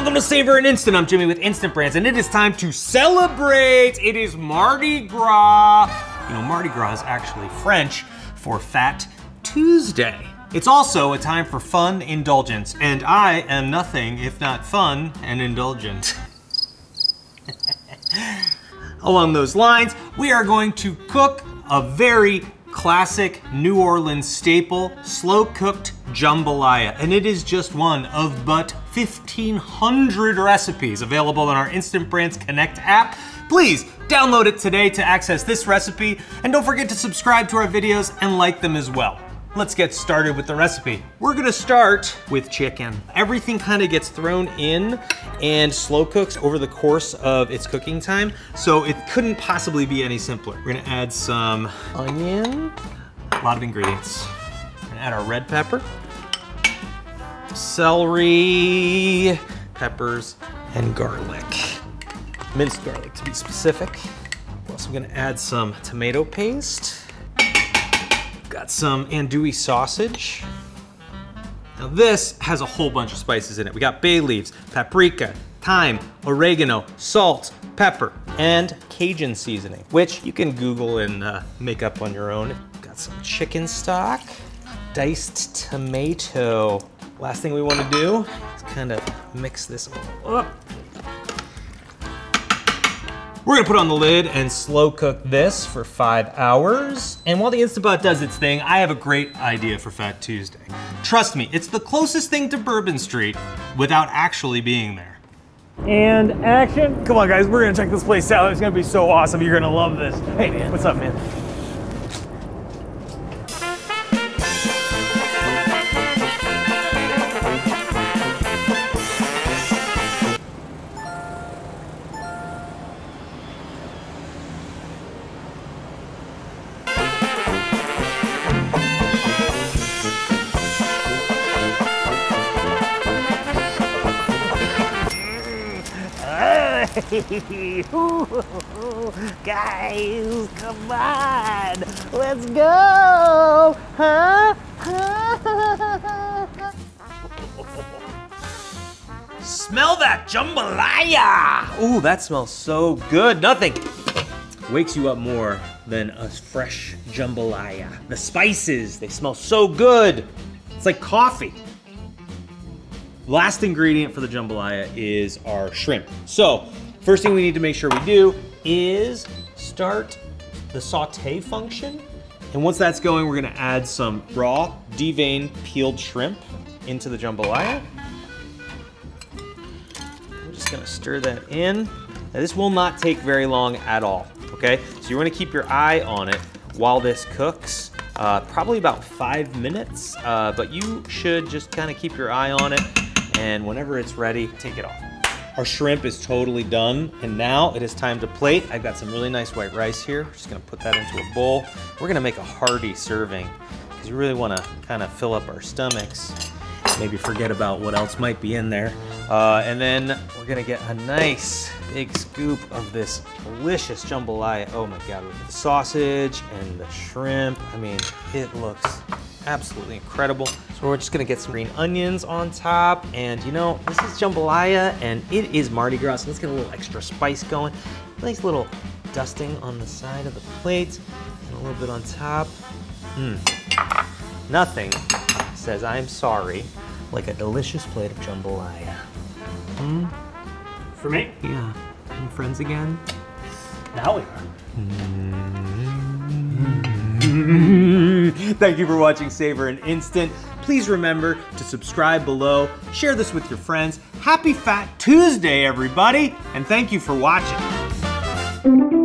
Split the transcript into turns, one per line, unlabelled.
welcome to Savor an Instant. I'm Jimmy with Instant Brands, and it is time to celebrate. It is Mardi Gras. You know, Mardi Gras is actually French for Fat Tuesday. It's also a time for fun indulgence, and I am nothing if not fun and indulgent. Along those lines, we are going to cook a very classic New Orleans staple, slow cooked jambalaya. And it is just one of but 1,500 recipes available on our Instant Brands Connect app. Please download it today to access this recipe. And don't forget to subscribe to our videos and like them as well. Let's get started with the recipe. We're gonna start with chicken. Everything kind of gets thrown in and slow cooks over the course of its cooking time, so it couldn't possibly be any simpler. We're gonna add some onion, a lot of ingredients. We're gonna add our red pepper, celery, peppers, and garlic. Minced garlic to be specific. We're also gonna add some tomato paste, Got some andouille sausage. Now this has a whole bunch of spices in it. We got bay leaves, paprika, thyme, oregano, salt, pepper, and Cajun seasoning, which you can Google and uh, make up on your own. Got some chicken stock, diced tomato. Last thing we wanna do is kind of mix this up. We're gonna put on the lid and slow cook this for five hours. And while the Instant Pot does its thing, I have a great idea for Fat Tuesday. Trust me, it's the closest thing to Bourbon Street without actually being there.
And action. Come on guys, we're gonna check this place out. It's gonna be so awesome. You're gonna love this. Hey man, what's up man? Guys, come on. Let's go. Huh?
Smell that jambalaya! Ooh, that smells so good. Nothing wakes you up more than a fresh jambalaya. The spices, they smell so good. It's like coffee. Last ingredient for the jambalaya is our shrimp. So, first thing we need to make sure we do is start the saute function. And once that's going, we're gonna add some raw, deveined, peeled shrimp into the jambalaya. We're just gonna stir that in. Now this will not take very long at all, okay? So you wanna keep your eye on it while this cooks. Uh, probably about five minutes, uh, but you should just kind of keep your eye on it and whenever it's ready, take it off. Our shrimp is totally done, and now it is time to plate. I've got some really nice white rice here. Just gonna put that into a bowl. We're gonna make a hearty serving, because we really wanna kind of fill up our stomachs. Maybe forget about what else might be in there. Uh, and then we're gonna get a nice big scoop of this delicious jambalaya. Oh my God, at the sausage and the shrimp. I mean, it looks absolutely incredible. So we're just gonna get some green onions on top. And you know, this is jambalaya and it is Mardi Gras, so let's get a little extra spice going. Nice little dusting on the side of the plate and a little bit on top. Mmm. Nothing says I'm sorry like a delicious plate of jambalaya. Hmm?
For me?
Yeah. Any friends again?
Now we are.
Thank you for watching Savor an Instant. Please remember to subscribe below, share this with your friends. Happy Fat Tuesday, everybody, and thank you for watching.